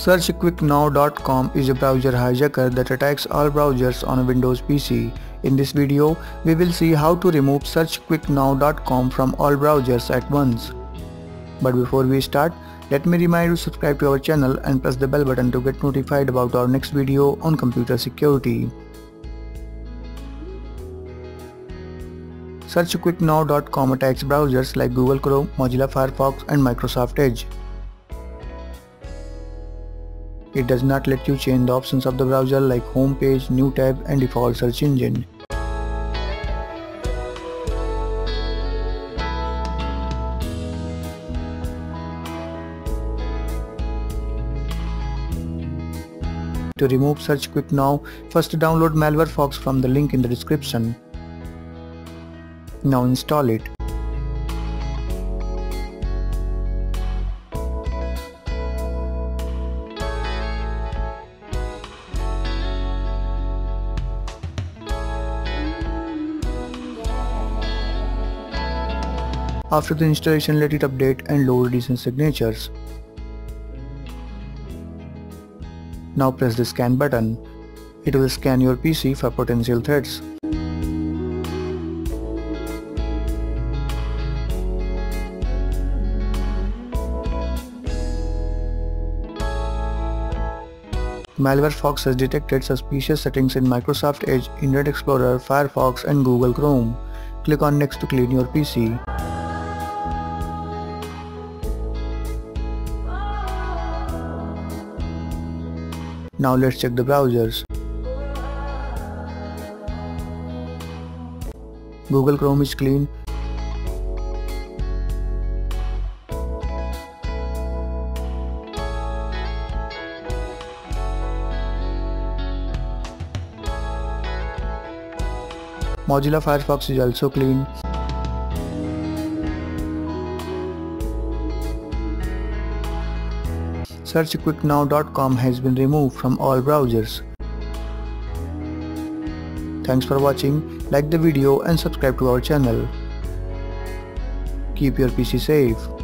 SearchQuickNow.com is a browser hijacker that attacks all browsers on a Windows PC. In this video, we will see how to remove SearchQuickNow.com from all browsers at once. But before we start, let me remind you to subscribe to our channel and press the bell button to get notified about our next video on computer security. SearchQuickNow.com attacks browsers like Google Chrome, Mozilla Firefox and Microsoft Edge. It does not let you change the options of the browser like home page, new tab and default search engine. To remove Search Quick Now, first download MalwareFox from the link in the description. Now install it. After the installation let it update and load recent signatures. Now press the scan button. It will scan your PC for potential threats. MalwareFox has detected suspicious settings in Microsoft Edge, Internet Explorer, Firefox and Google Chrome. Click on Next to clean your PC. Now let's check the browsers. Google Chrome is clean. Mozilla Firefox is also clean. SearchQuickNow.com has been removed from all browsers. Thanks for watching, like the video and subscribe to our channel. Keep your PC safe.